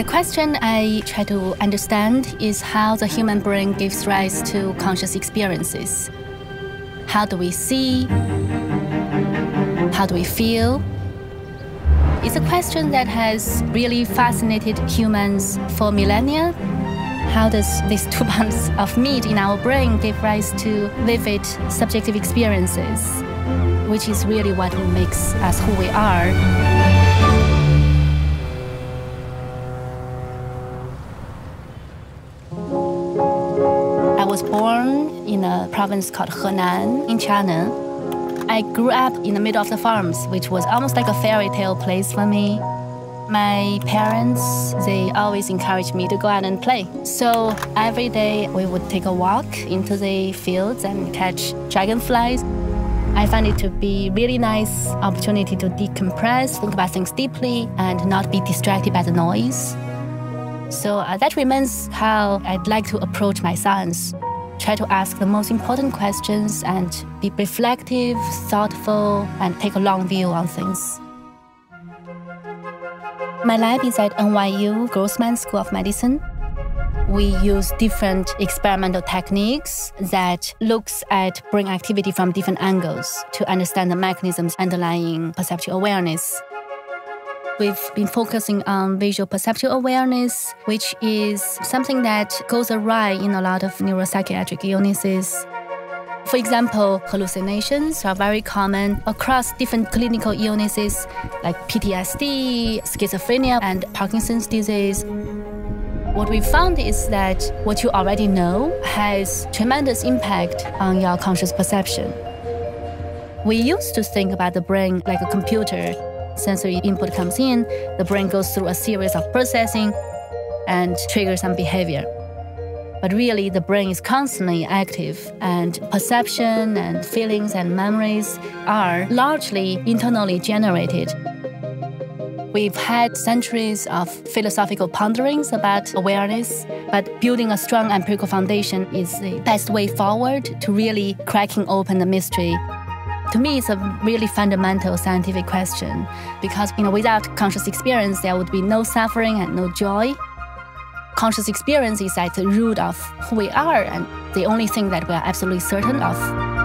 The question I try to understand is how the human brain gives rise to conscious experiences. How do we see? How do we feel? It's a question that has really fascinated humans for millennia. How does these two bunches of meat in our brain give rise to vivid subjective experiences, which is really what makes us who we are? Born in a province called Henan in China. I grew up in the middle of the farms, which was almost like a fairy tale place for me. My parents, they always encouraged me to go out and play. So every day we would take a walk into the fields and catch dragonflies. I find it to be really nice opportunity to decompress, think about things deeply, and not be distracted by the noise. So uh, that remains how I'd like to approach my science. Try to ask the most important questions and be reflective, thoughtful, and take a long view on things. My lab is at NYU Grossman School of Medicine. We use different experimental techniques that looks at brain activity from different angles to understand the mechanisms underlying perceptual awareness. We've been focusing on visual perceptual awareness, which is something that goes awry in a lot of neuropsychiatric illnesses. For example, hallucinations are very common across different clinical illnesses like PTSD, schizophrenia, and Parkinson's disease. What we found is that what you already know has tremendous impact on your conscious perception. We used to think about the brain like a computer sensory input comes in, the brain goes through a series of processing and triggers some behavior. But really, the brain is constantly active, and perception and feelings and memories are largely internally generated. We've had centuries of philosophical ponderings about awareness, but building a strong empirical foundation is the best way forward to really cracking open the mystery to me, it's a really fundamental scientific question because you know, without conscious experience, there would be no suffering and no joy. Conscious experience is at the root of who we are and the only thing that we are absolutely certain of.